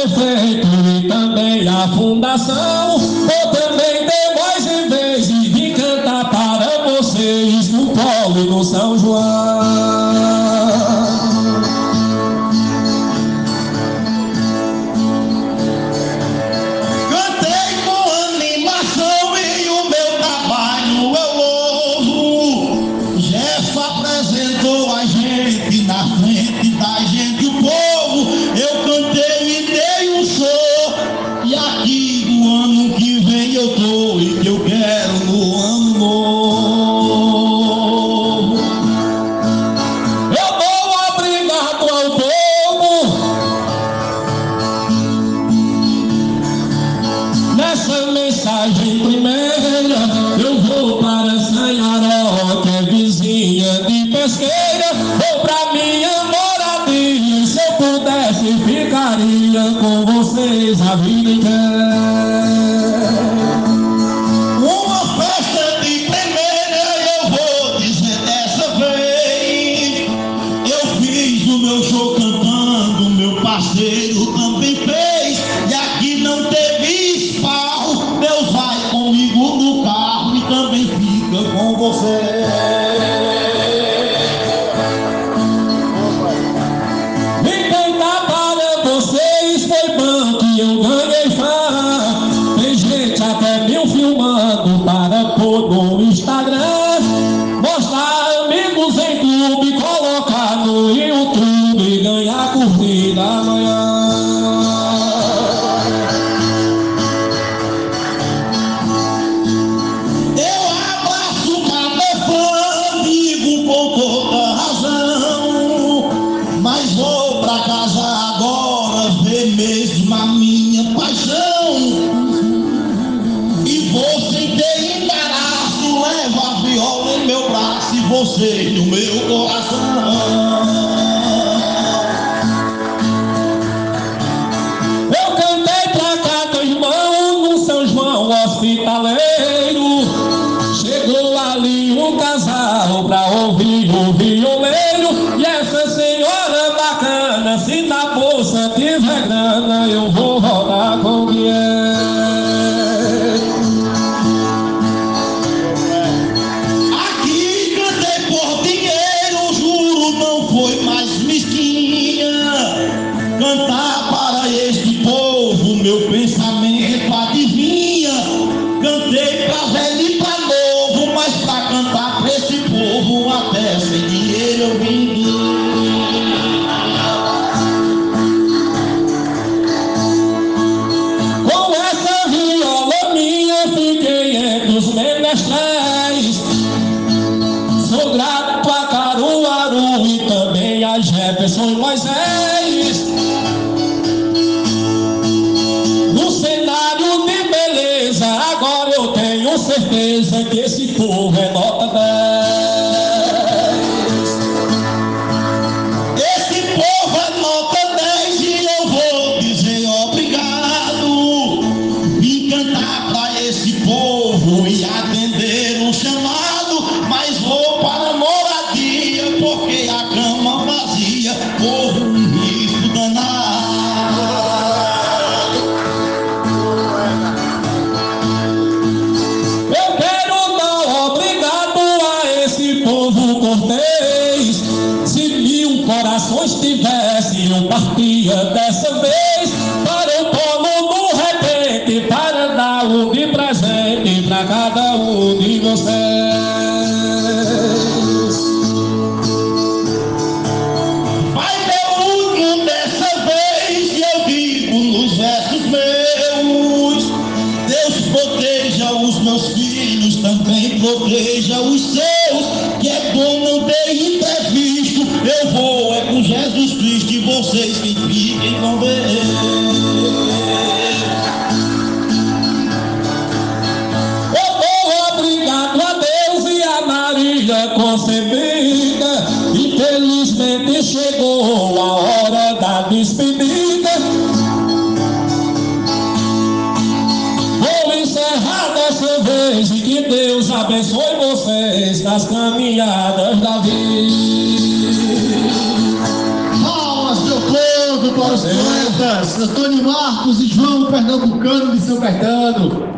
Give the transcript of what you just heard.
prefeito e também a fundação. Eu também dei voz em vez de cantar para vocês no povo e no São João. pesqueira ou pra minha moradia. Se eu pudesse, ficaria com vocês a vida inteira. Vem em clube, coloca no YouTube, ganhar corrida amanhã. mas vou pra casa agora ver mesmo a minha. meu coração. Eu cantei pra cá teu irmão no São João Hospitaleiro. Chegou ali um casal pra ouvir o violeiro. E essa senhora bacana, se na bolsa tiver grana, eu vou rodar. meu pensamento adivinha. Cantei pra velho e pra novo, mas pra cantar pra esse povo, até sem dinheiro eu vim. Sou grato a Caruaru e também a Jefferson e Moisés. second. dessa vez para o povo do repente, para dar um de presente para cada um de vocês. Vai ter um dessa vez e eu digo nos versos meus: Deus proteja os meus filhos, também proteja os seus, que é bom não ter tem imprevisto, eu vou, é com Jesus Cristo e vocês que fiquem com Deus. Eu vou obrigado a Deus e a Maria concebida, infelizmente chegou a hora da despedida. abençoe vocês nas caminhadas da vida. Palmas, meu povo, para os poetas Antônio Marcos e João Pernambucano de São Bernardo.